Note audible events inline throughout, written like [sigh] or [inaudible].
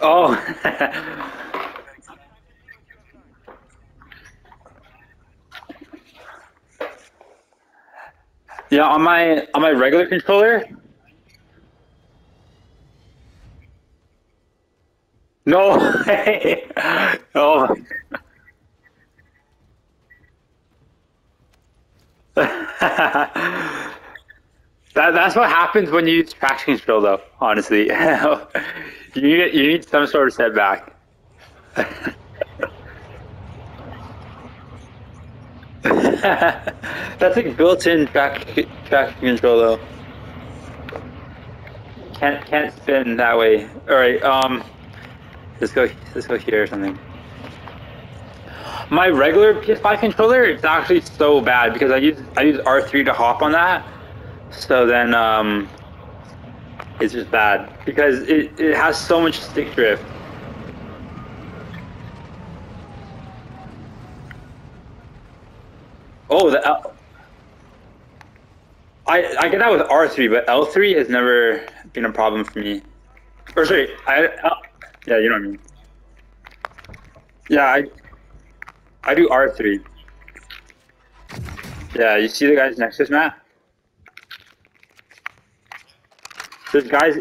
Oh. [laughs] yeah, on my on my regular controller. No. [laughs] Oh. [laughs] that that's what happens when you use traction control, though. Honestly, [laughs] you need you need some sort of setback. [laughs] that's like built-in track traction control, though. Can't can't spin that way. All right, um, let's go let's go here or something. My regular PS5 controller, it's actually so bad because I use I use R3 to hop on that. So then um, it's just bad because it, it has so much stick drift. Oh, the L I I get that with R3, but L3 has never been a problem for me. Or sorry, I L, yeah, you know what I mean. Yeah, I I do R3. Yeah, you see the guys next to us, Matt? There's guys.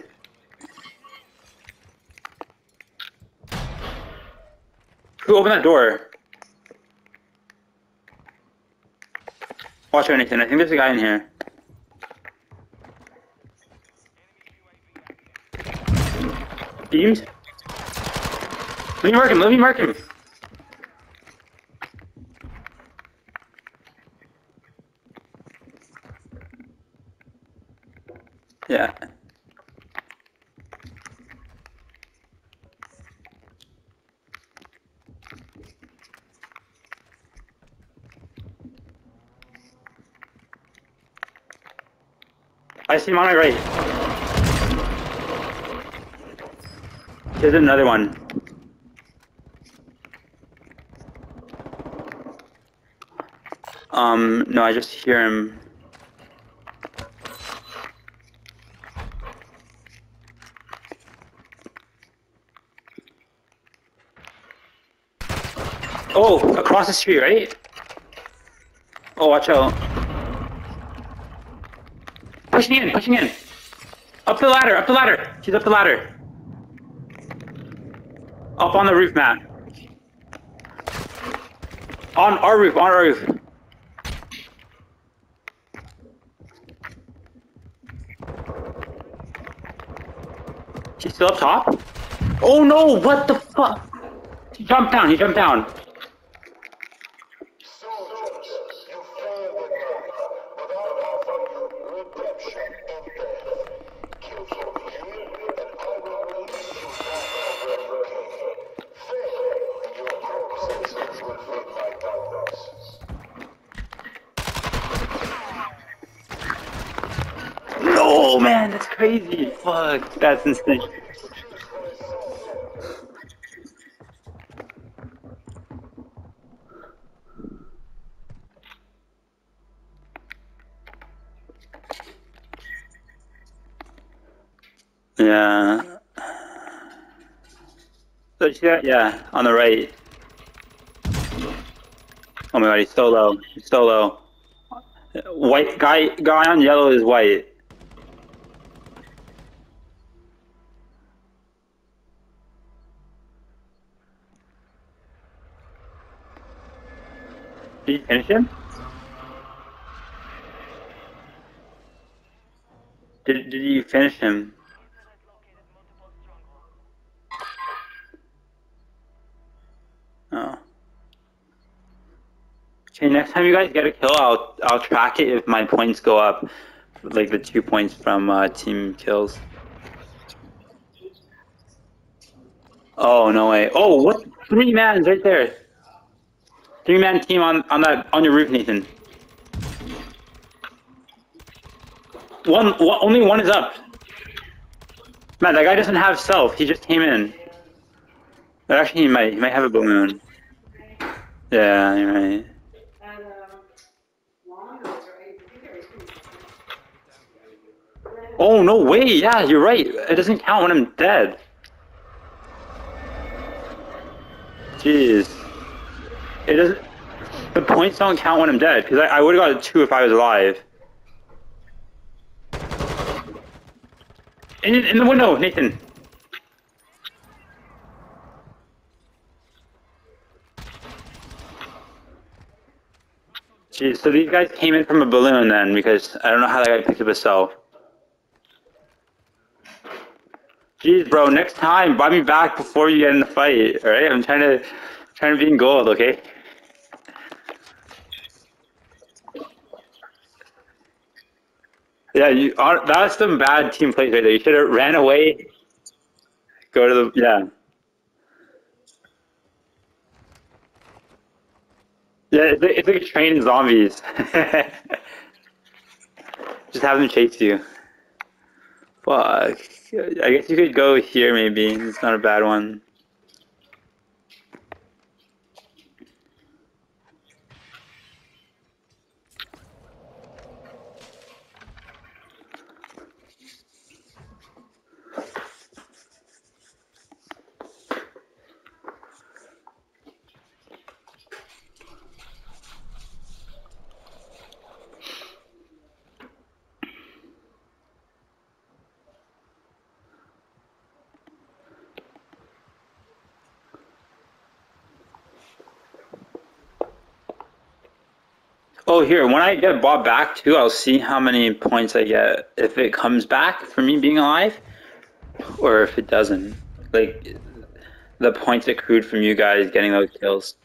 Who opened that door? Watch anything. I think there's a guy in here. Beams? Let me mark him. Let me mark him. Yeah. I see him on my right. There's another one. Um, no, I just hear him. Oh, across the street, right? Oh, watch out. Pushing in, pushing in. Up the ladder, up the ladder. She's up the ladder. Up on the roof, Matt. On our roof, on our roof. She's still up top? Oh no, what the fuck? He jumped down, he jumped down. That's insane. Yeah. So yeah, yeah, on the right. Oh my god, he's so low. He's so low. White guy, guy on yellow is white. Him? Did Did you finish him? Oh. Okay, next time you guys get a kill, I'll I'll track it if my points go up, like the two points from uh, team kills. Oh no way! Oh, what? Three mans right there. Three man team on on that on your roof, Nathan. One, one only one is up. Man, that guy doesn't have self. He just came in. But actually, he might. He might have a balloon. Yeah, you're right. Oh, no way. Yeah, you're right. It doesn't count when I'm dead. Jeez. It doesn't. The points don't count when I'm dead because I, I would have got a two if I was alive. In, in the window, Nathan. Jeez, so these guys came in from a balloon then because I don't know how that guy picked up a self. Jeez, bro, next time buy me back before you get in the fight, alright? I'm trying to trying to be in gold, okay? Yeah, you are, that's some bad team plays right there. You should have ran away. Go to the yeah. Yeah, it's like, it's like training zombies. [laughs] Just have them chase you. Fuck. I guess you could go here maybe. It's not a bad one. Oh, here, when I get bought back too, I'll see how many points I get if it comes back for me being alive, or if it doesn't. Like, the points accrued from you guys getting those kills.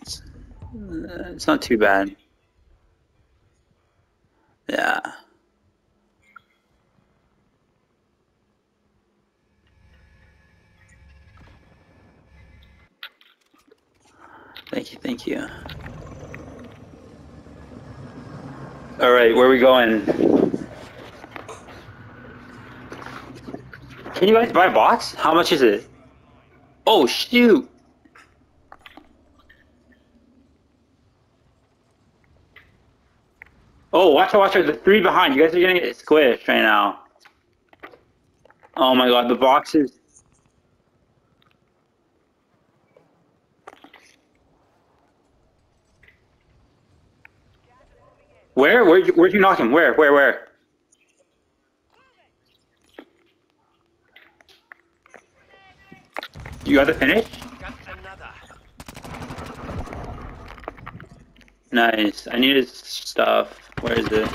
It's, it's not too bad. Yeah. Thank you, thank you. All right, where are we going? Can you guys buy a box? How much is it? Oh, shoot. Oh, watch out, watch out. The three behind. You guys are gonna get squished right now. Oh my god, the boxes. Where? Where? Where'd you knock him? Where? Where? Where? You got the finish? Nice. I need his stuff. Where is it?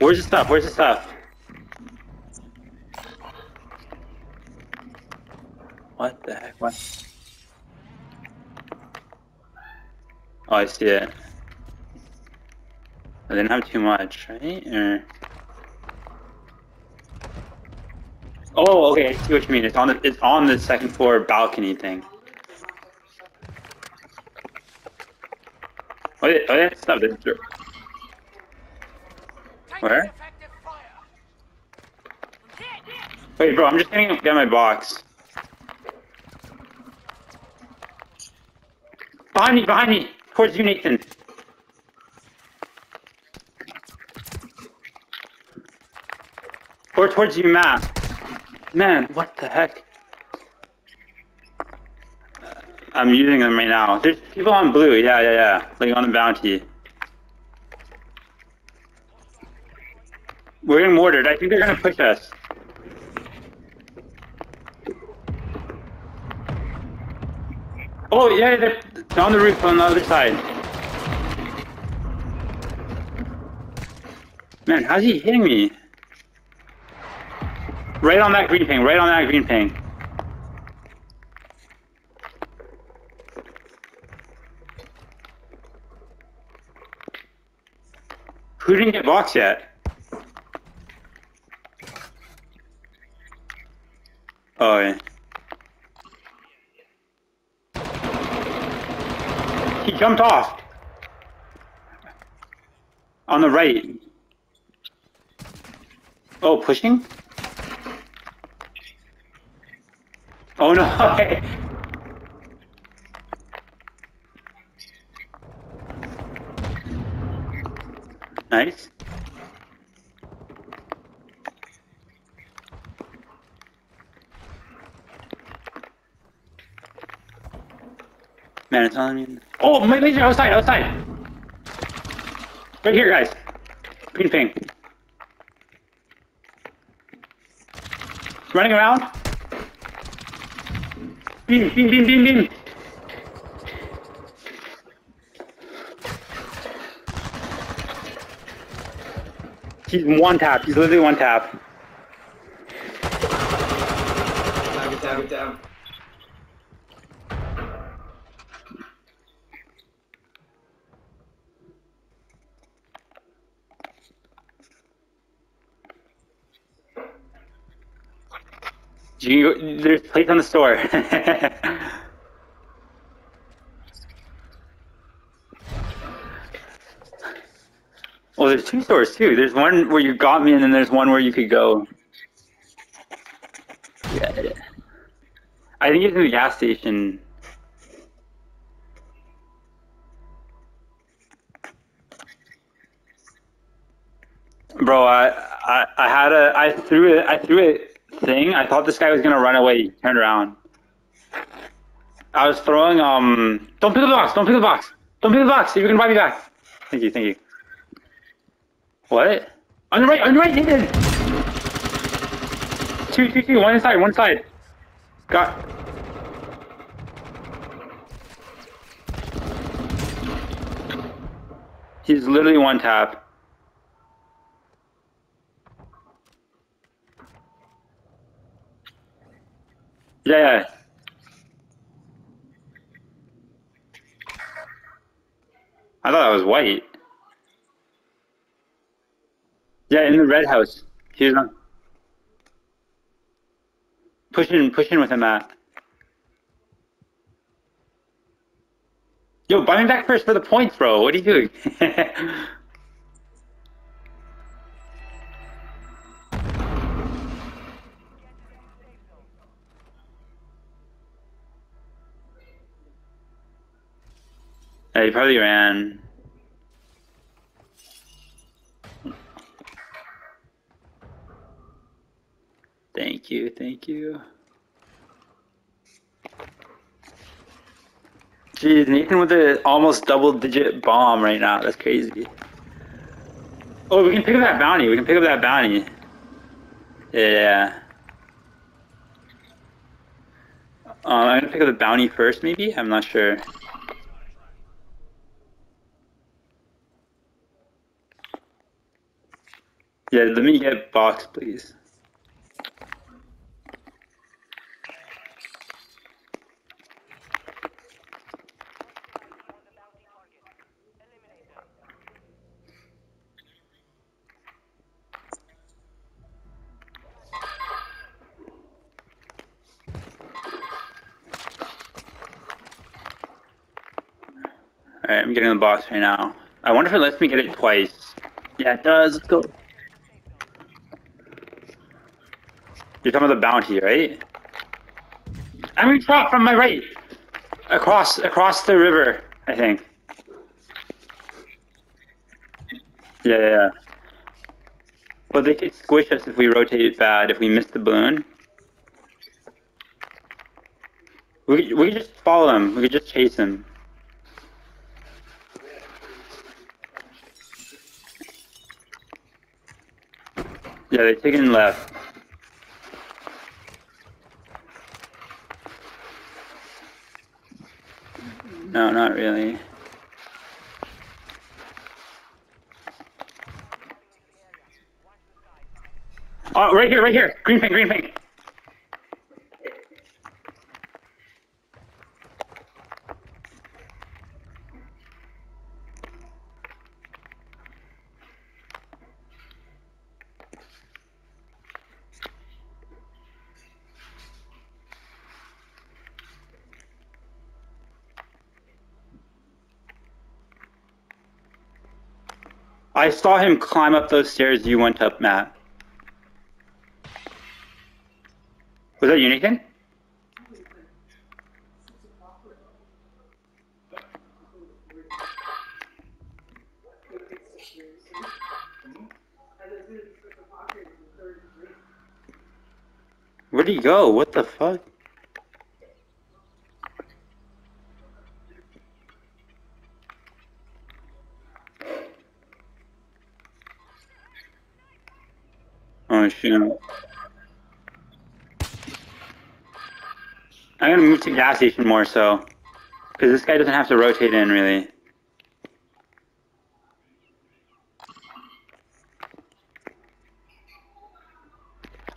Where's the stuff? Where's the stuff? What the heck? What? Oh, I see it. I didn't have too much, right? Or... Oh, okay. I see what you mean. It's on the it's on the second floor balcony thing. Oh yeah, oh yeah, stop it. Where? Wait, bro, I'm just gonna get my box. Behind me, behind me! Towards you, Nathan. Or towards you, Matt. Man, what the heck? I'm using them right now. There's people on blue, yeah, yeah, yeah. Like on the bounty. We're getting mortared. I think they're gonna push us. Oh, yeah, they're, they're the roof on the other side. Man, how's he hitting me? Right on that green ping, right on that green ping. Who didn't get boxed yet? Oh, yeah. Jumped off. On the right. Oh, pushing? Oh no! [laughs] Nice. Man, it's telling me. Oh, my laser outside, outside. Right here, guys. Green ping. Running around. Beam, beam, beam, beam, beam. He's one tap. He's literally one tap. You, there's plates on the store. [laughs] well, there's two stores too. There's one where you got me, and then there's one where you could go. Yeah. I think it's in the gas station. Bro, I, I I had a I threw it I threw it thing. I thought this guy was gonna run away. He turned around. I was throwing um. Don't pick the box. Don't pick the box. Don't pick the box. You're gonna buy me back. Thank you. Thank you. What? On the right. On the right. Nathan. Two, two, two. One inside. One side. Got. He's literally one tap. Yeah, yeah. I thought I was white. Yeah, in the red house. He was on. Push in, push in with him, Matt. Yo, buy me back first for the points, bro. What are you doing? [laughs] Yeah, he probably ran. Thank you, thank you. Jeez, Nathan with an almost double digit bomb right now. That's crazy. Oh, we can pick up that bounty. We can pick up that bounty. Yeah. Um, I'm gonna pick up the bounty first, maybe? I'm not sure. Yeah, let me get box, please. Alright, I'm getting the box right now. I wonder if it lets me get it twice. Yeah, it does. Let's go. You're talking about the bounty, right? I'm being shot from my right. Across across the river, I think. Yeah, yeah. But they could squish us if we rotate bad, if we miss the balloon. We we could just follow them. We could just chase them. Yeah, they're taking left. No, really. Oh, right here, right here. Green ping, green ping. I saw him climb up those stairs you went up, Matt. Was that you, Nathan? Where'd he go? What the fuck? I'm gonna move to gas station more so. Because this guy doesn't have to rotate in really.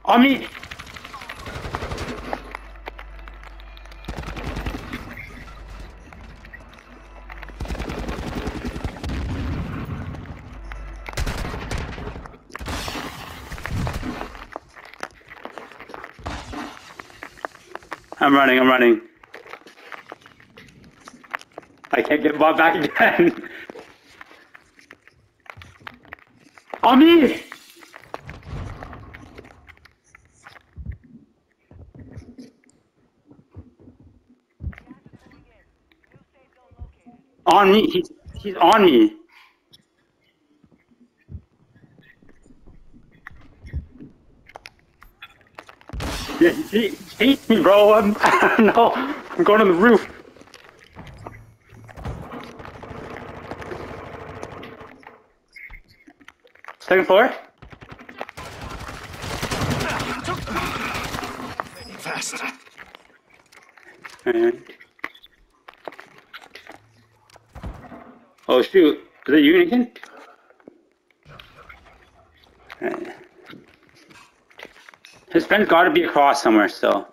On running, I'm running. I can't get bought back again. On me! On me, he's, he's on me. Yeah, he, hates me, bro. I'm, [laughs] no, I'm going on the roof. Second floor? Fast. Alright. Oh shoot, is that you, Nathan? Alright. Friend's gotta be across somewhere still.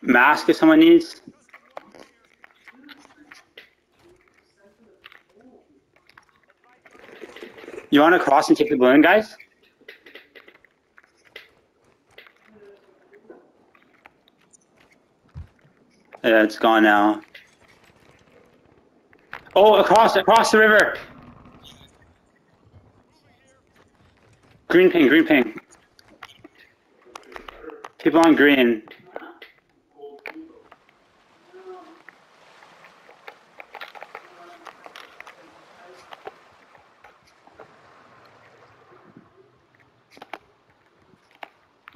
Mask if someone needs. You wanna cross and take the balloon, guys? Yeah, it's gone now. Oh, across, across the river. Green ping, green ping. People on green.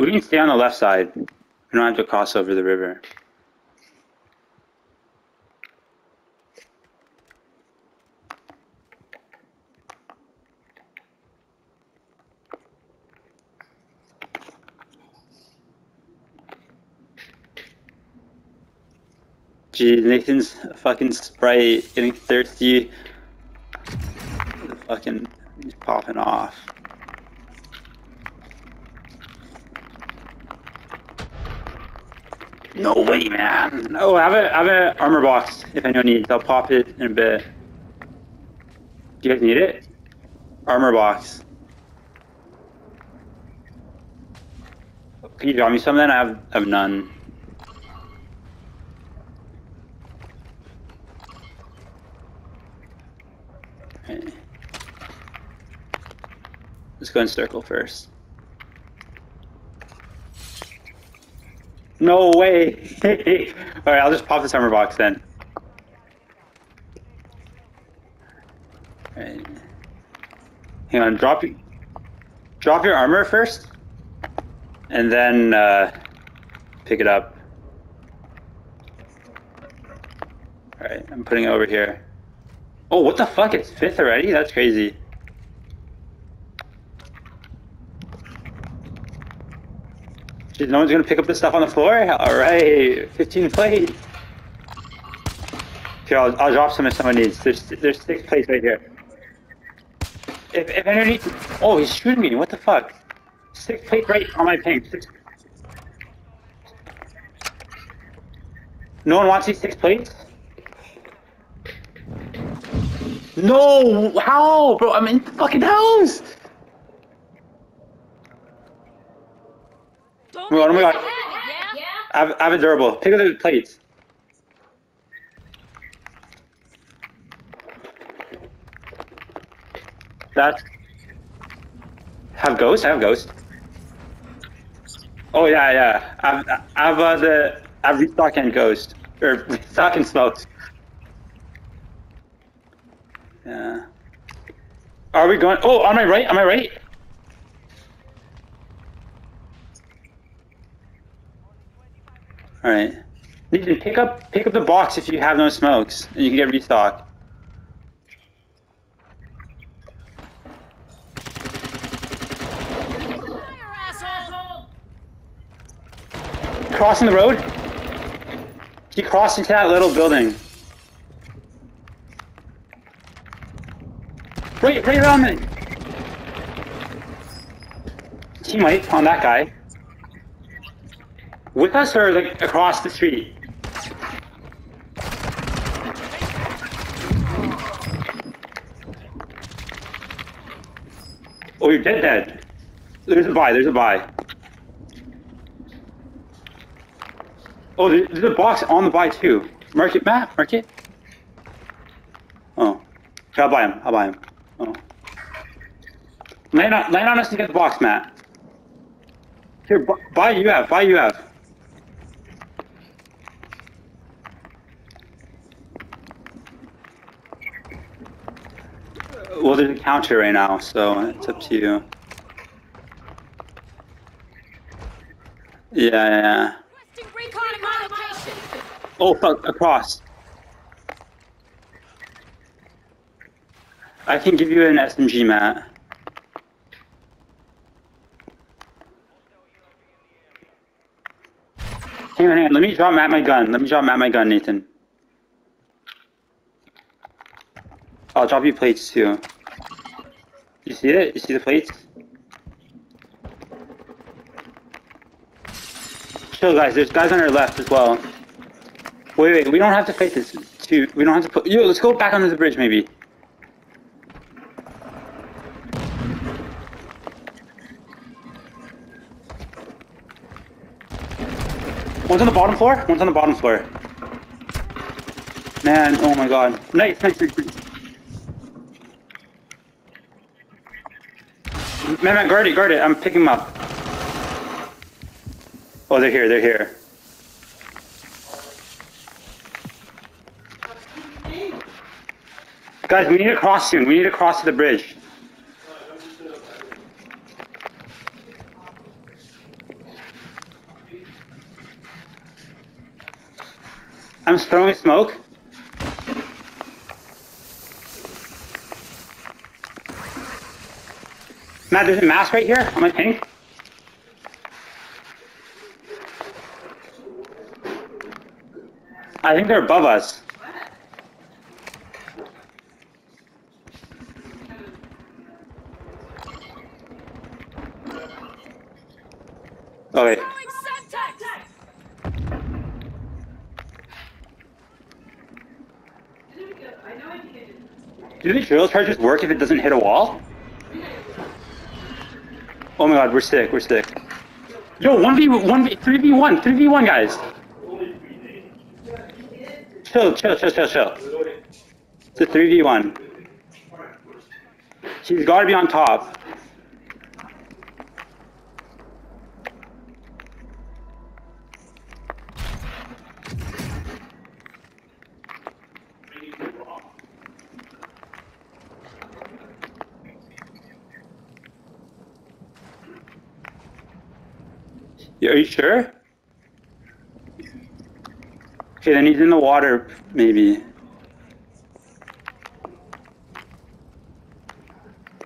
We can stay on the left side. We don't have to cross over the river. Nathan's fucking Sprite getting thirsty. The fucking he's popping off. No way, man. Oh, I have a I have a armor box if anyone needs. I'll pop it in a bit. Do you guys need it? Armor box. Can you draw me some then? I have I have none. Let's go in circle first. No way! [laughs] Alright, I'll just pop this armor box then. Hang on, drop your, drop your armor first, and then uh, pick it up. Alright, I'm putting it over here. Oh, what the fuck? It's fifth already? That's crazy. Shit, no one's gonna pick up the stuff on the floor? Alright, 15 plates. Here, I'll, I'll drop some if someone needs. There's, there's six plates right here. If, if anyone needs... Oh, he's shooting me. What the fuck? Six plates right on my ping. Six... No one wants these six plates? No! How? Bro, I'm in the fucking house! Oh my god. Yeah? I have, I have a durable. Pick up the plates. That. Have ghost? I have ghost. Oh yeah, yeah. I've, I've uh, the I've restock and ghost or [laughs] restock and smokes. Yeah. Are we going? Oh, on my right. On my right. All right. Nathan, pick up pick up the box if you have no smokes, and you can get restock. Crossing the road. He crossed into that little building. Wait, right around me. Teammate on that guy. With us or like across the street? Oh, you're dead, dead. There's a buy. There's a buy. Oh, there's a box on the buy too. Mark it, Matt. Mark it. Oh, Okay, I'll buy him. I'll buy him. Oh, land on, land on us to get the box, Matt. Here, buy you have. Buy you have. Well, there's a counter right now, so it's up to you. Yeah, yeah, yeah. Requesting recon at my location. Oh, fuck, across. I can give you an SMG, Matt. Hang on, hang on. Let me drop Matt my gun. Let me drop Matt my gun, Nathan. I'll drop you plates too. You see it? You see the plates? Chill, guys. There's guys on our left as well. Wait, wait. We don't have to fight this. Too. We don't have to put. Yo, let's go back onto the bridge, maybe. One's on the bottom floor. One's on the bottom floor. Man, oh my god. Nice, nice, nice. nice. Man, man, guard it, guard it. I'm picking them up. Oh, they're here, they're here. Guys, we need to cross soon. We need to cross to the bridge. I'm throwing smoke. Matt, there's a mask right here on my ping. I think they're above us. Wait. Do the drill charges work if it doesn't hit a wall? My god, we're sick, we're sick. Yo, 1v, 1v, 3v1, 3v1 guys. Chill, chill, chill, chill, chill. It's a 3v1. He's gotta be on top. Yeah, Are you sure? Okay, then he's in the water, maybe.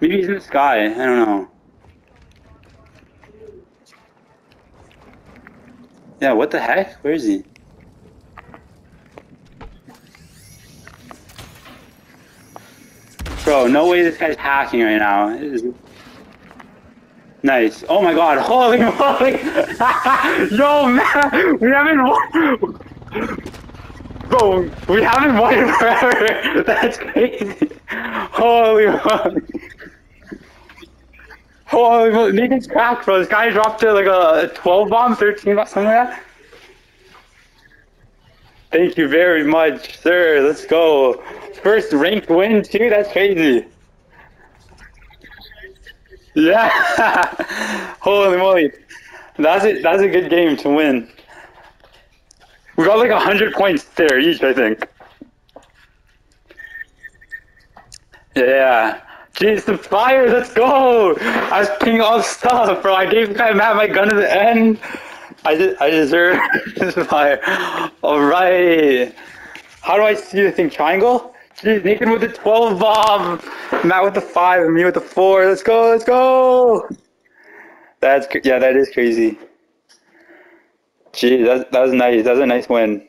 Maybe he's in the sky. I don't know. Yeah, what the heck? Where is he? Bro, no way this guy's hacking right now. Nice. Oh my god. [laughs] Holy moly. [laughs] Yo, man. We haven't won. Bro, we haven't won in forever. [laughs] That's crazy. Holy moly. Holy moly. Nathan's cracked, bro. This guy dropped to like a 12 bomb, 13 bomb, something like that. Thank you very much, sir. Let's go. First ranked win, too. That's crazy. Yeah. [laughs] Holy moly. That's it. That's a good game to win. We got like a hundred points there each, I think. Yeah. Jeez, the fire, let's go! I was picking the stuff, bro. I gave Matt my gun at the end. I, de- I deserve [laughs] this fire. Alright. How do I see the thing? Triangle? Nathan with the 12 bomb. Matt with the 5 and me with the 4. Let's go, let's go. That's, yeah, that is crazy. Jeez, that, that was nice. That was a nice win.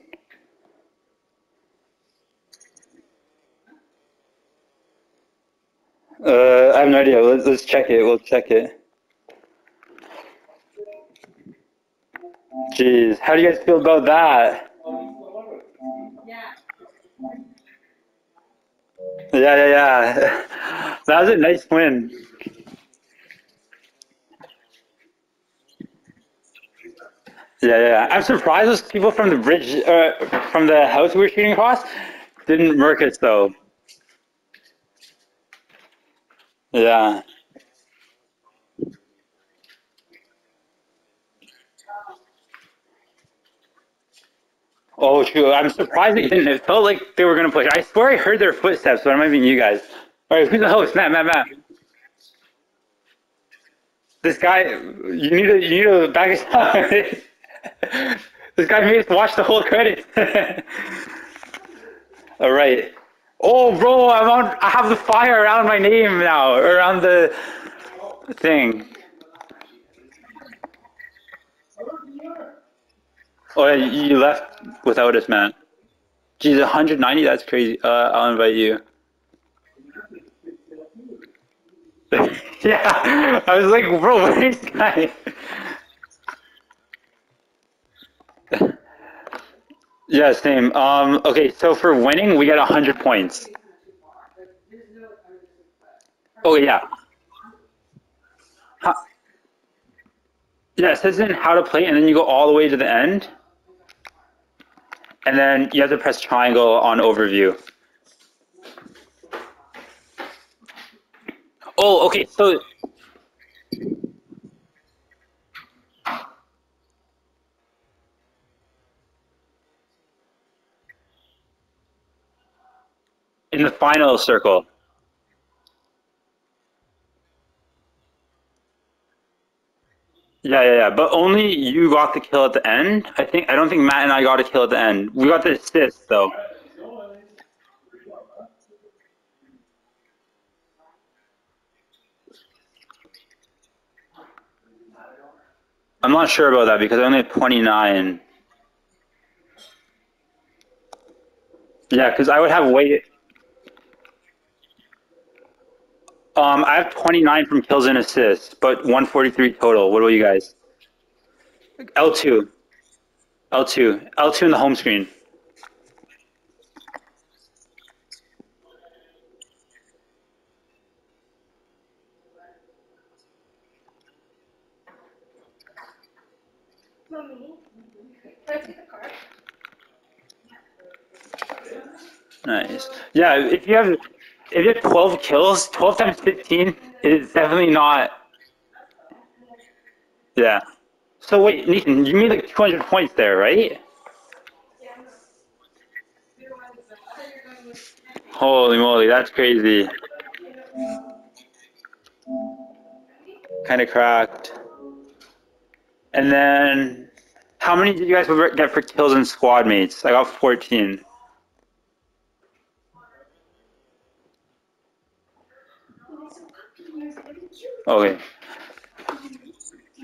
Uh, I have no idea. Let's, let's check it. We'll check it. Jeez, how do you guys feel about that? Yeah, yeah, yeah. [laughs] That was a nice win. Yeah, yeah. I'm surprised those people from the bridge, uh, from the house we were shooting across, didn't murk us though. Yeah. Oh, true. I'm surprised they didn't. It felt like they were gonna push. I swear I heard their footsteps, but it might be you guys. All right, who's the host? Matt, Matt, Matt. This guy, you need to, you need to back us up. [laughs] this guy made us watch the whole credit. [laughs] All right. Oh, bro, I'm on. I have the fire around my name now, around the thing. Oh, you left without us, man. Geez, 190? That's crazy. Uh, I'll invite you. [laughs] yeah, I was like, bro, [laughs] where's this guy? [laughs] yeah, same. Um, okay, so for winning, we get 100 points. Oh, yeah. Yeah, it says in how to play, and then you go all the way to the end. And then you have to press triangle on overview. Oh, okay, so in the final circle. Yeah, yeah, yeah. But only you got the kill at the end. I think I don't think Matt and I got a kill at the end. We got the assist though. I'm not sure about that because I only have 29. Yeah, because I would have way. Um, I have 29 from kills and assists, but 143 total. What about you guys? L2. L2. L2 in the home screen. Nice. Yeah, if you have if you have 12 kills, 12 times 15 is definitely not. Yeah. So wait, Nathan, you made like 200 points there, right? Holy moly, that's crazy. Kind of cracked. And then, how many did you guys get for kills and squad mates? I got 14. Okay.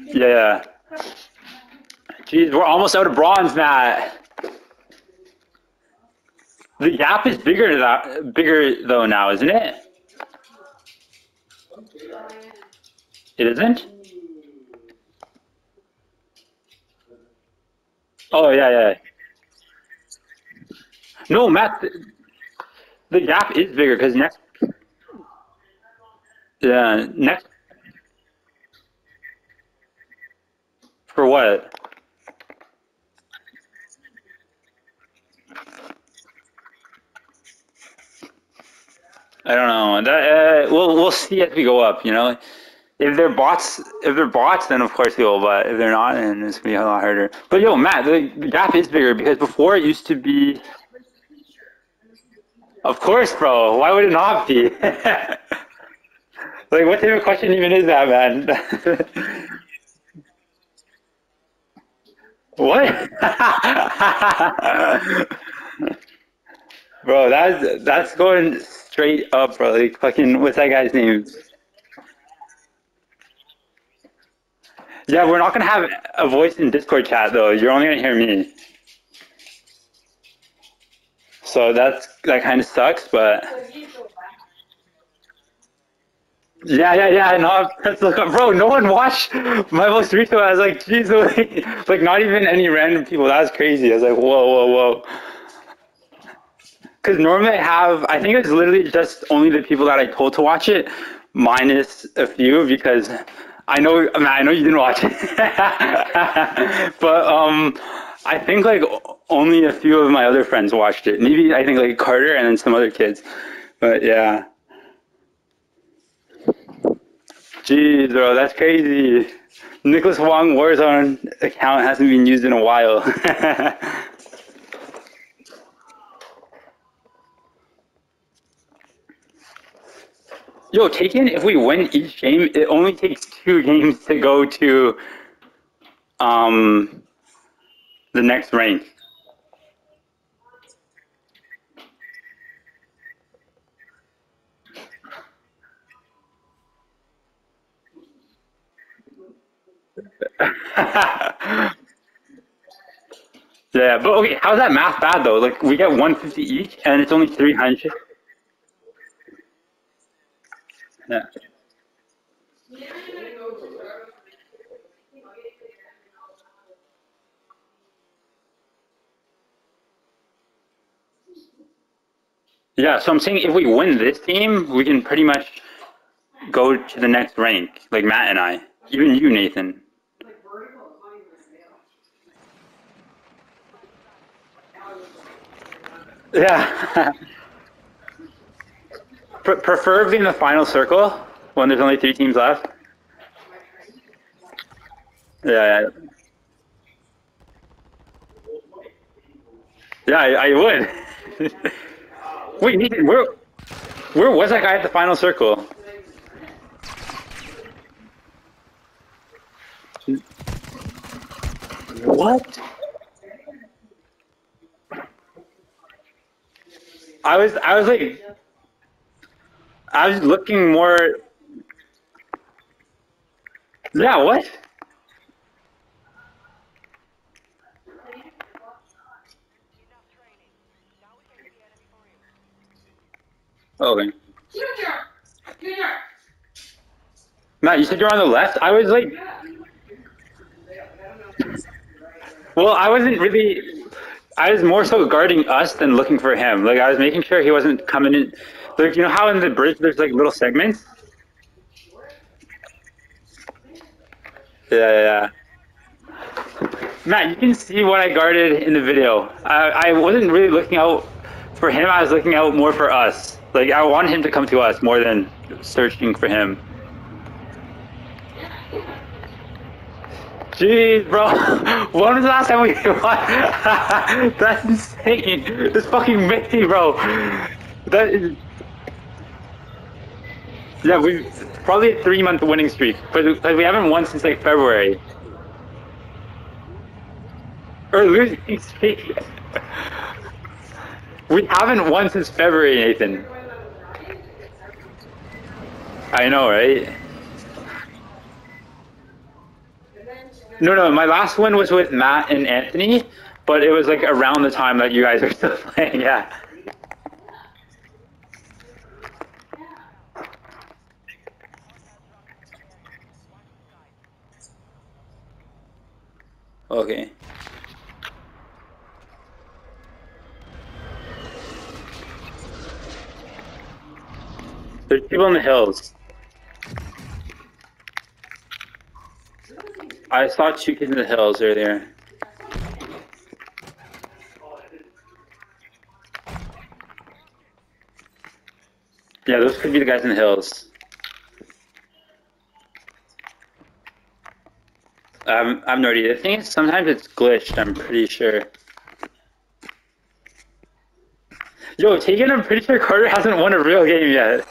Yeah. Jeez, we're almost out of bronze, Matt. The gap is bigger that bigger though now, isn't it? It isn't? Oh yeah, yeah. No, Matt. The, the gap is bigger because next. Yeah, next. For what? I don't know. That, uh, we'll we'll see as we go up. You know, if they're bots, if they're bots, then of course they will. But if they're not, then it's gonna be a lot harder. But yo, Matt, the, the gap is bigger because before it used to be. Of course, bro. Why would it not be? [laughs] like, what type of question even is that, man? [laughs] What? [laughs] bro, that's that's going straight up, bro. Like fucking what's that guy's name? Yeah, we're not gonna have a voice in Discord chat though. You're only gonna hear me. So that's that kind of sucks, but yeah, yeah, yeah. No, let's look up, bro. No one watched my most recent. one. I was like, jeez, [laughs] Louise. like not even any random people. That was crazy. I was like, whoa, whoa, whoa. Because normally I have, I think it's literally just only the people that I told to watch it, minus a few because I know, I, I know you didn't watch it, [laughs] but um, I think like only a few of my other friends watched it. Maybe I think like Carter and then some other kids, but yeah. Jeez, bro, that's crazy. Nicholas Wong Warzone account hasn't been used in a while. [laughs] Yo, Taken, if we win each game, it only takes two games to go to um the next rank. Yeah, but okay, how's that math bad though? Like we get 150 each and it's only 300. Yeah. Yeah, so I'm saying if we win this team, we can pretty much go to the next rank, like Matt and I. Even you, Nathan. Yeah. [laughs] Pre- preferably in the final circle when there's only three teams left. Yeah, yeah. I, I would. [laughs] Wait, Nathan, where, where was that guy at the final circle? What? I was, I was like, I was looking more. Yeah, what? Okay. Matt, you said you're on the left. I was like, well, I wasn't really. I was more so guarding us than looking for him. Like I was making sure he wasn't coming in. Like you know how in the bridge there's like little segments. Yeah, yeah. Matt, you can see what I guarded in the video. I, I wasn't really looking out for him. I was looking out more for us. Like I want him to come to us more than searching for him. Jeez, bro. [laughs] When was the last time we [laughs] won? [laughs] That's insane. That's fucking Mickey, bro. That is. Yeah, we probably a three month winning streak, but like, we haven't won since like February. Or losing streak. We haven't won since February, Nathan. I know, right? No, no, my last one was with Matt and Anthony, but it was like around the time that you guys were still [laughs] playing, yeah. Okay. There's people in the hills. I saw two kids in the hills earlier. Yeah, those could be the guys in the hills. Um, I'm idea. The thing is, sometimes it's glitched, I'm pretty sure. Yo, Taken, I'm pretty sure Carter [laughs] hasn't won a real game yet.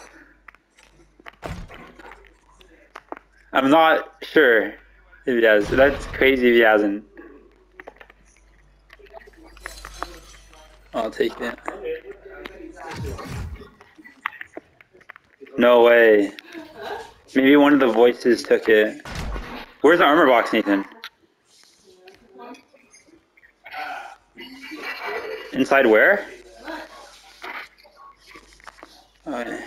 I'm not sure if he has. That's crazy if he hasn't. I'll take it. No way. Maybe one of the voices took it. Where's the armor box, Nathan? Inside where? Oh, okay.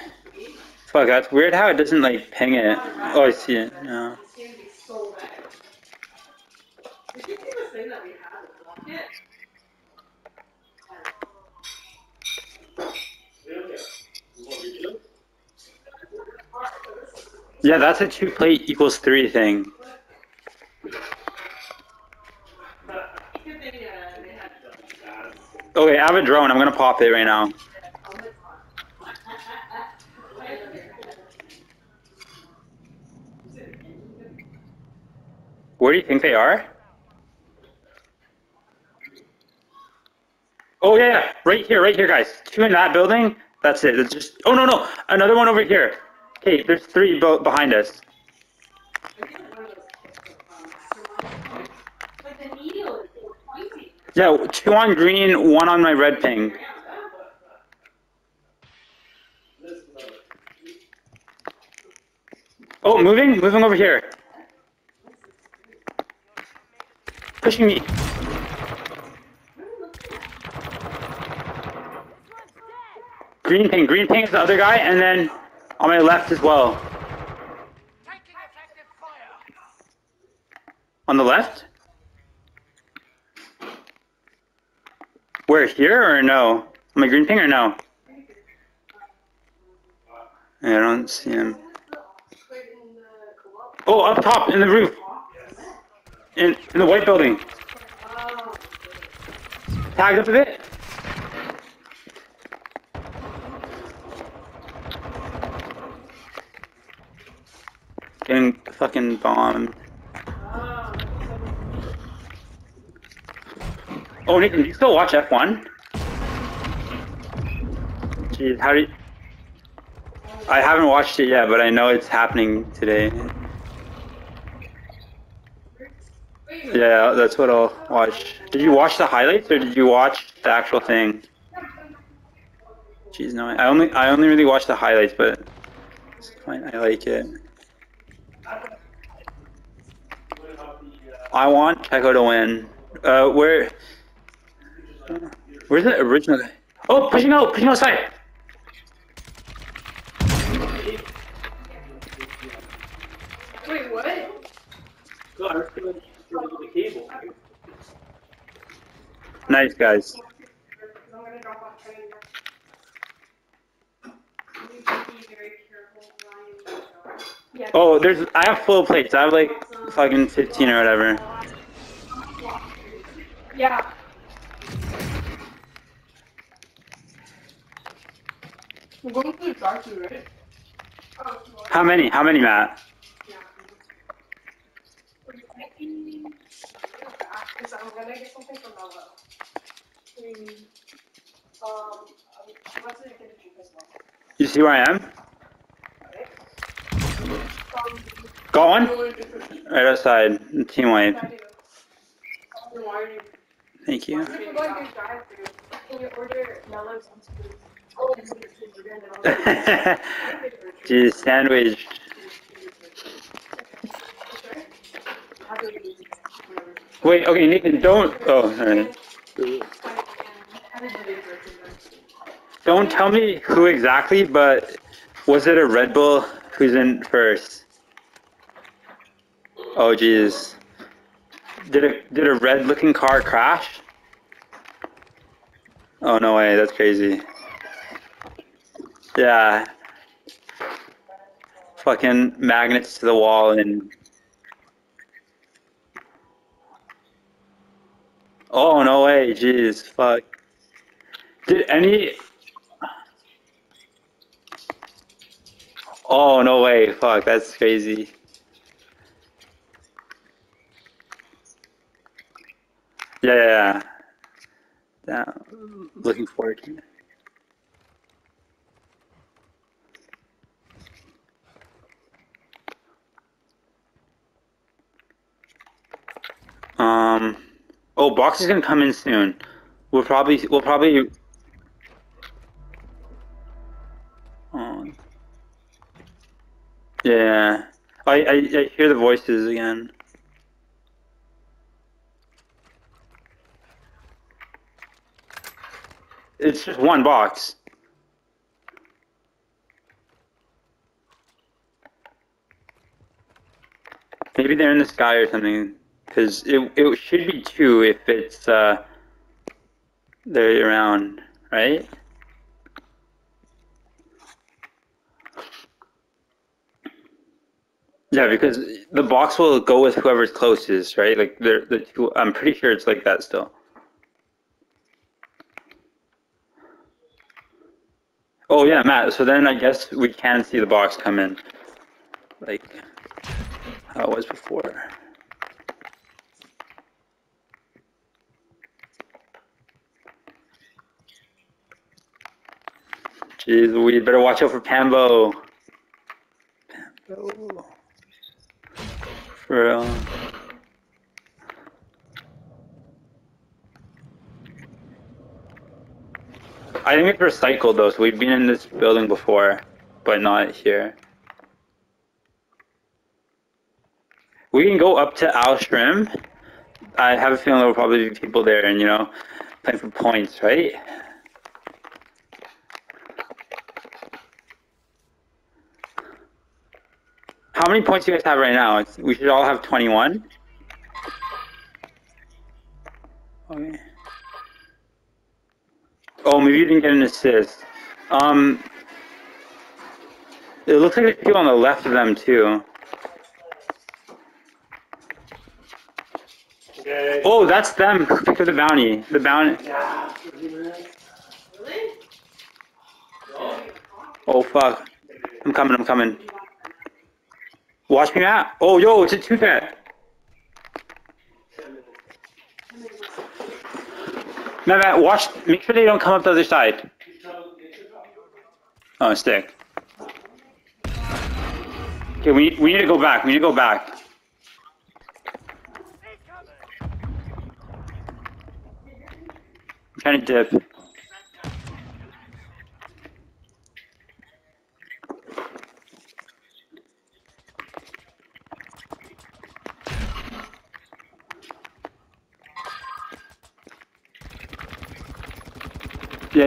Fuck, that's weird how it doesn't like ping it. Oh, I see it. No. Yeah, that's a two plate equals three thing. Okay, I have a drone. I'm gonna pop it right now. Where do you think they are? Oh yeah, right here, right here, guys. Two in that building. That's it. It's just. Oh no, no, another one over here. Okay, there's three bo- behind us. Yeah, two on green, one on my red ping. Oh, moving, moving over here. Pushing me. Green ping, green ping is the other guy, and then on my left as well. Taking effective fire. On the left? Where, here or no? On my green ping or no? I don't see him. Oh, up top, in the roof. In, in the white building. Tagged up a bit. Getting fucking bombed. Oh, Nathan, do you still watch F1? Jeez, how do you... I haven't watched it yet, but I know it's happening today. Yeah, that's what I'll watch. Did you watch the highlights or did you watch the actual thing? Jeez, no, I only I only really watch the highlights, but it's fine. I like it. I want Checo to win. Uh, where? Where's the original guy? Oh, pushing out, pushing outside. Wait, what? Nice guys. I'm gonna drop off train. You need to be very careful flying. Yeah. Oh, there's. I have full plates. I have like fucking 15 or whatever. Yeah. We're going to the drive-thru, right? Oh, How many? How many, Matt? I'm gonna get something from Mello. Um, I want to get a drink as well. You see where I am? Um, Got one? Right outside. Team you? Thank you. [laughs] Jeez, sandwich. Wait, okay, Nathan, don't. Oh, alright. Don't tell me who exactly, but was it a Red Bull who's in first? Oh, jeez. Did a did a red looking car crash? Oh no way, that's crazy. Yeah. Fucking magnets to the wall and Oh no way, jeez, fuck. Did any Oh no way, fuck, that's crazy. Yeah, yeah, yeah. Looking forward to it. Um, oh, box is gonna come in soon. We'll probably we'll probably. Oh. Yeah, I, I I hear the voices again. It's just one box. Maybe they're in the sky or something. Because it, it should be two if it's, uh, they're around, right? Yeah, because the box will go with whoever's closest, right? Like, they're, the two, I'm pretty sure it's like that still. Oh yeah, Matt. So then I guess we can see the box come in, like how it was before. Jeez, we better watch out for Pambo. Pambo. For real. I think it's recycled though, so we've been in this building before, but not here. We can go up to Alstrom. I have a feeling there will probably be people there and, you know, playing for points, right? How many points do you guys have right now? It's, we should all have 21. Okay. Oh, maybe you didn't get an assist. Um, it looks like there's people on the left of them too. Okay. Oh, that's them. Pick up the bounty. The bounty. Oh fuck. I'm coming. I'm coming. Watch me, Matt. Oh, yo, it's a two Matt, watch. Make sure they don't come up the other side. Oh, stick. Okay, we we need to go back. We need to go back. I'm trying to dip.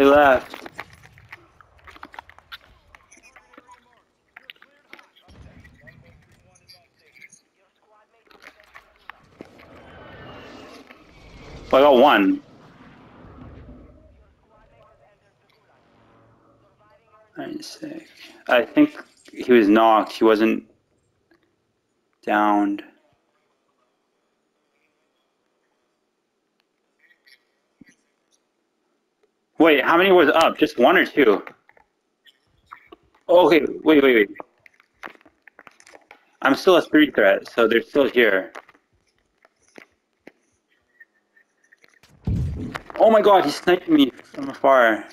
They left. Well, I got one. Ninety-six. I think he was knocked. He wasn't downed. Wait, how many was up? Just one or two? Okay, wait, wait, wait. I'm still a three threat, so they're still here. Oh my god, he's sniping me from afar.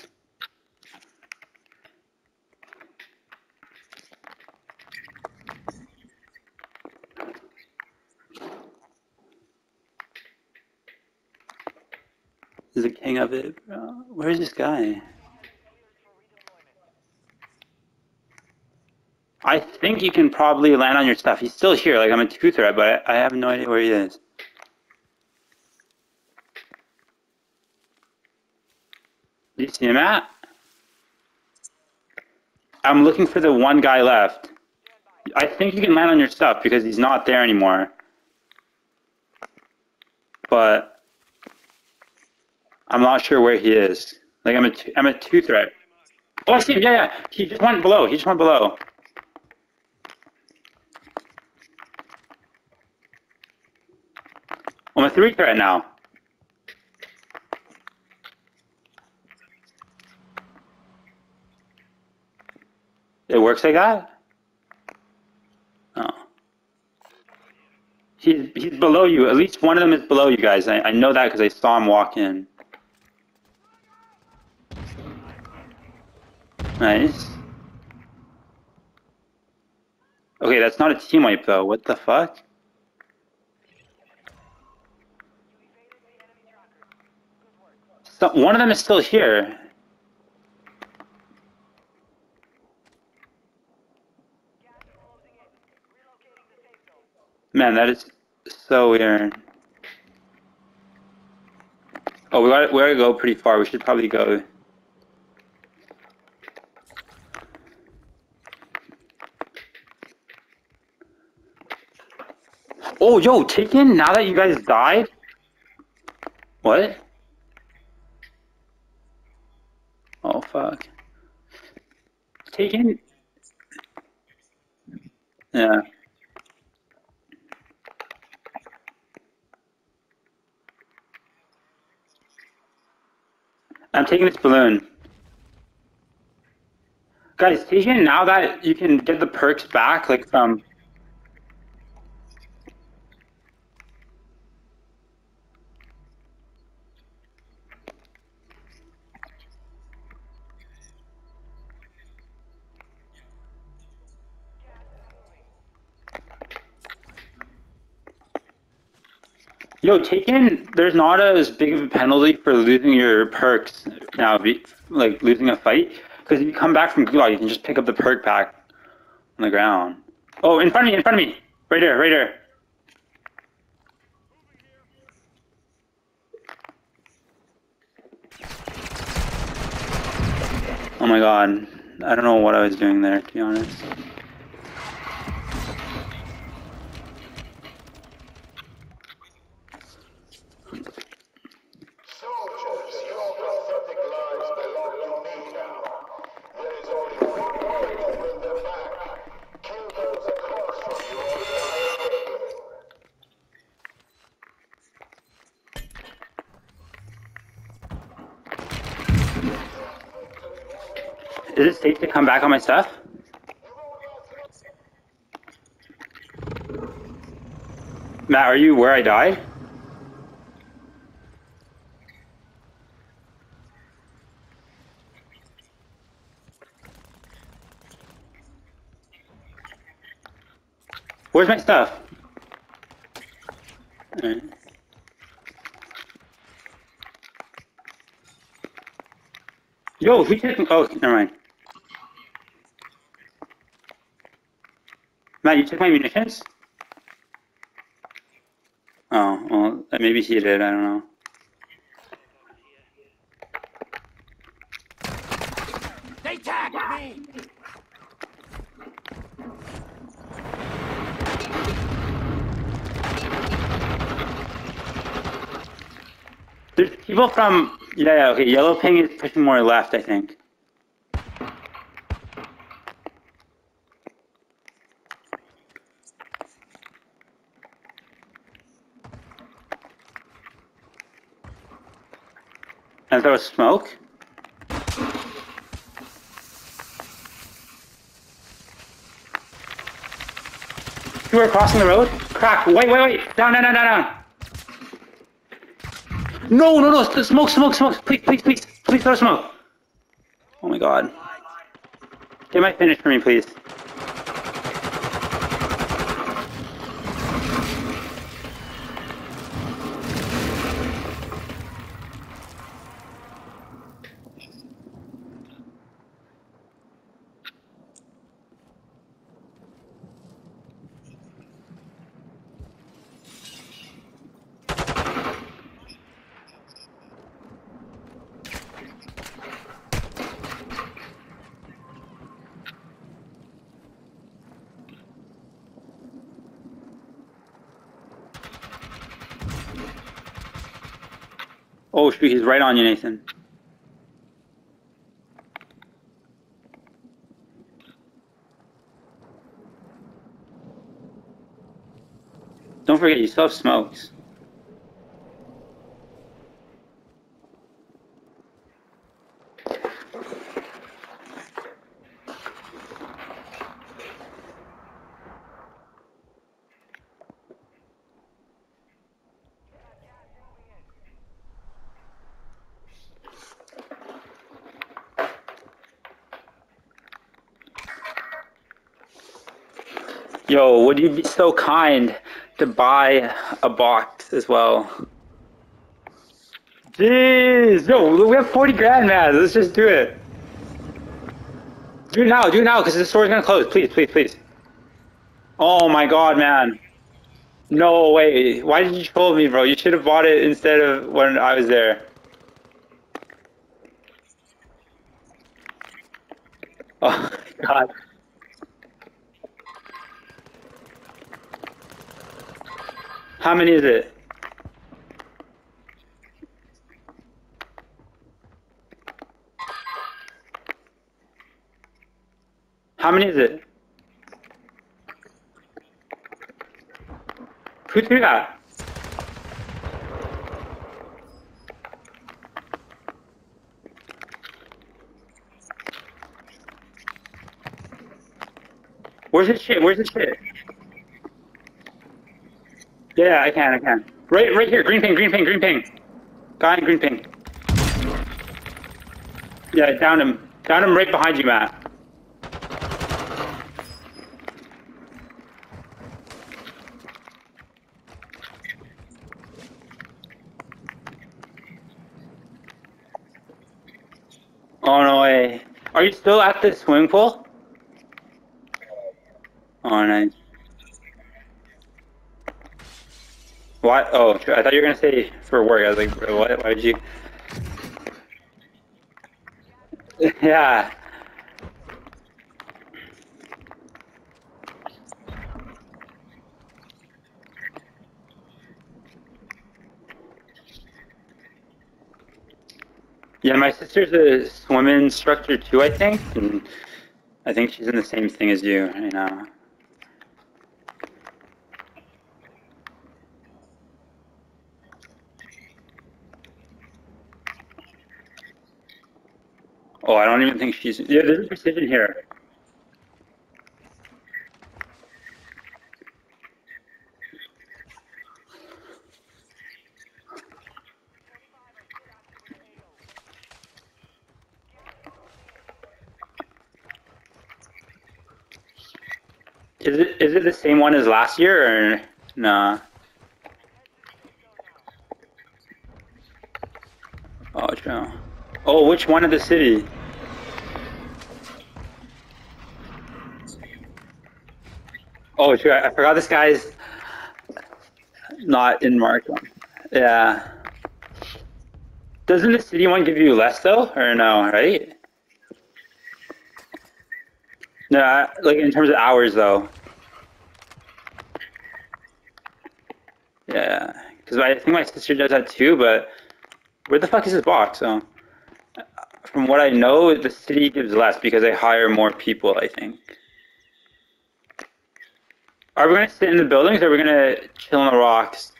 He's the king of it, uh, bro. Where's this guy? I think you can probably land on your stuff. He's still here. Like I'm a two threat, but I, I have no idea where he is. Do you see him at? I'm looking for the one guy left. I think you can land on your stuff because he's not there anymore. But I'm not sure where he is. Like I'm a two, I'm a two threat. Oh, I see him. Yeah, yeah. He just went below. He just went below. I'm a three threat now. It works like that? Oh. He's, he's below you. At least one of them is below you guys. I, I know that because I saw him walk in. Nice. Okay, that's not a team wipe though. What the fuck? So, one of them is still here. Man, that is so weird. Oh, we gotta, we gotta go pretty far. We should probably go. Oh, yo, Taken, now that you guys died? What? Oh, fuck. Taken? Yeah. I'm taking this balloon. Guys, Taken, now that you can get the perks back, like from Yo, Taken, there's not as big of a penalty for losing your perks now, like losing a fight, because if you come back from Gulag, you can just pick up the perk pack on the ground. Oh, in front of me, in front of me, right there, right there. Oh my god, I don't know what I was doing there, to be honest. Back on my stuff? Matt, are you where I died? Where's my stuff? Alright. Yo, who took? Oh, never mind. Matt, you took my munitions? Oh, well, maybe he did, I don't know. They tagged me! There's people from, yeah, yeah, okay, Yellow Ping is pushing more left, I think. And there was smoke? You were crossing the road? Crack, wait, wait, wait, down, down, down, down, down. No, no, no, smoke, smoke, smoke, please, please, please, please throw smoke. Oh my god. Get my finish for me, please. Oh he's right on you, Nathan. Don't forget, you still have smokes. Yo, would you be so kind to buy a box as well? Jeez. Yo, we have 40 grand, man. Let's just do it. Do it now, do it now, because the store's gonna close. Please, please, please. Oh my god, man. No way. Why did you troll me, bro? You should have bought it instead of when I was there. Oh [laughs] god. How many is it? How many is it? Who threw that? Where's his shit? Where's his shit? Yeah, I can, I can. Right, right here. Green ping, green ping, green ping. Guy in green ping. Yeah, down him. Down him right behind you, Matt. Oh no way. Are you still at the swimming pool? Oh nice. What? Oh, I thought you were gonna say for work. I was like, what? Why did you? [laughs] yeah. Yeah, my sister's a swim instructor too, I think, and I think she's in the same thing as you you now. Oh, I don't even think she's. Yeah, there's a precision here. Is it is it the same one as last year or nah? Oh. Oh, which one of the city? Oh. I forgot this guy's not in Mark one. Yeah. Doesn't the city one give you less though, or no? Right? No, I- like in terms of hours though. Yeah, because I think my sister does that too. But where the fuck is this box? So, from what I know, the city gives less because they hire more people. I think. Are we gonna sit in the buildings? or Are we gonna chill on the rocks?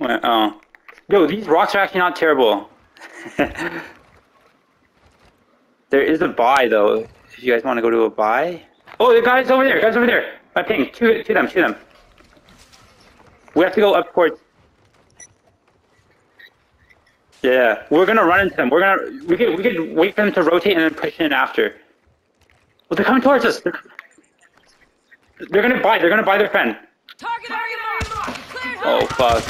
Oh, yo, these rocks are actually not terrible. [laughs] there is a buy though. If you guys want to go to a buy. Oh, the guy's over there. Guys over there. My ping. Two, two them. Two them. We have to go up towards. Yeah, we're gonna run into them. We're gonna. We could. We could wait for them to rotate and then push in after. Well, they're coming towards us. They're, they're gonna buy. They're gonna buy their friend. Target area marked. Oh fuck.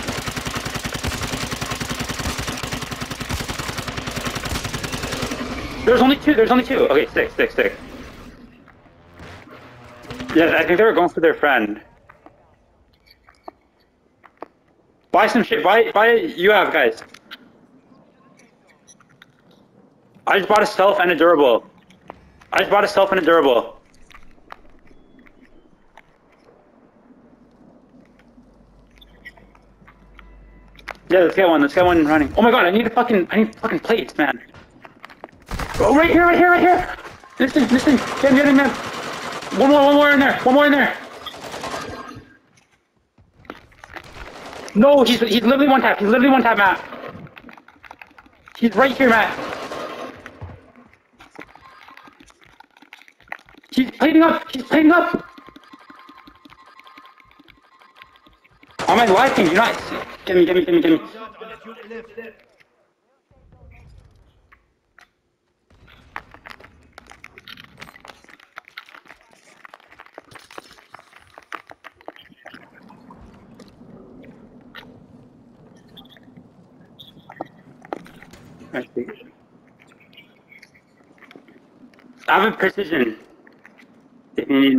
There's only two. There's only two. Okay, six, six, six. Yeah, I think they were going for their friend. Buy some shit. Buy, buy. You have guys. I just bought a self and a durable. I just bought a self and a durable. Yeah, let's get one. Let's get one running. Oh my god, I need a fucking, I need fucking plates, man. Oh, right here, right here, right here. Listen, listen. Get him, get him, man. One more, one more in there. One more in there. No, he's he's literally one tap. He's literally one tap, Matt. He's right here, Matt. She's plating up! She's plating up! On my live team, you're not. Give me, give me, give me, give me. I see. I have a precision. Me.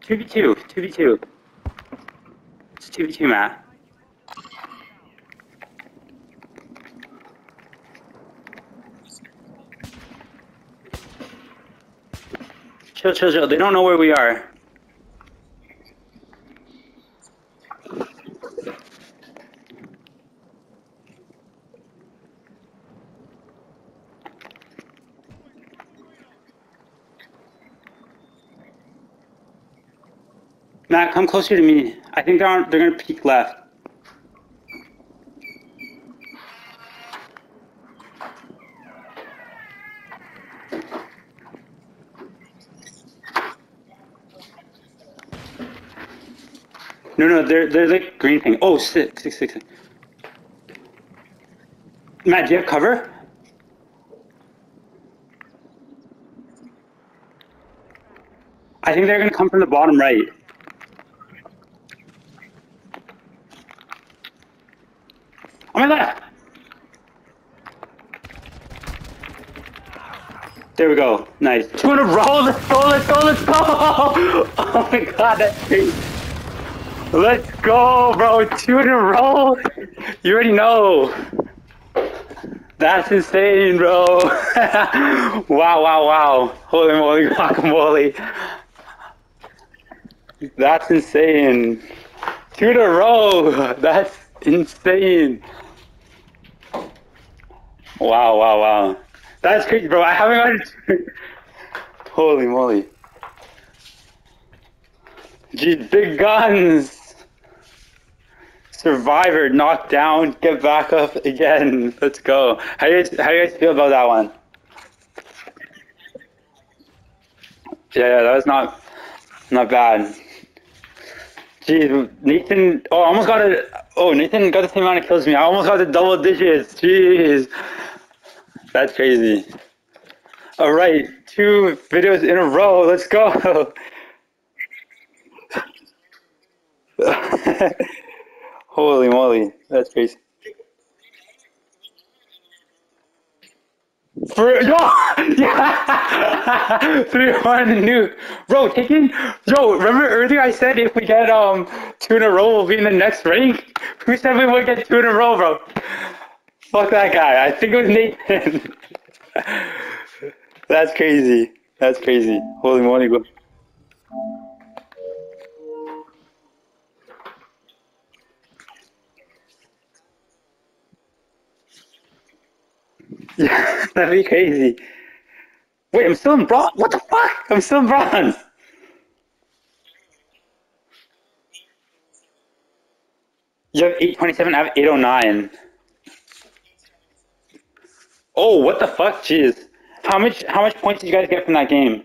Two v two, two v two. It's two v two, Matt. Chill, chill, chill. They don't know where we are. Matt, come closer to me. I think they're on, they're gonna peek left. No, no, they're they're the green thing. Oh, six, six, six. six. Matt, do you have cover? I think they're gonna come from the bottom right. On my left. There we go. Nice. Two in a row. Let's go. Let's go. Let's go. Oh my god, that's crazy. Let's go, bro. Two in a row. You already know. That's insane, bro. [laughs] wow, wow, wow. Holy moly, [laughs] guacamole. That's insane. Two in a row. That's insane. Wow, wow, wow. That's crazy, bro. I haven't gotten. [laughs] Holy moly. Jeez, big guns. Survivor, knocked down, get back up again. Let's go. How do you guys, how do you guys feel about that one? Yeah, yeah, that was not not bad. Jeez, Nathan. Oh, I almost got it. Oh, Nathan got the same amount of kills as me. I almost got the double digits. Jeez, that's crazy. All right, two videos in a row. Let's go. [laughs] Holy moly, that's crazy. For [laughs] yo, yeah, [laughs] three one nuke, bro. Taking yo. Remember earlier I said if we get um two in a row, we'll be in the next rank. Who said we would get two in a row, bro? Fuck that guy. I think it was Nathan. [laughs] That's crazy. That's crazy. Holy moly. [laughs] Yeah, that'd be crazy. Wait, I'm still in bronze. What the fuck? I'm still in bronze. You have 827, I have 809. Oh, what the fuck? Jeez. How much how much points did you guys get from that game?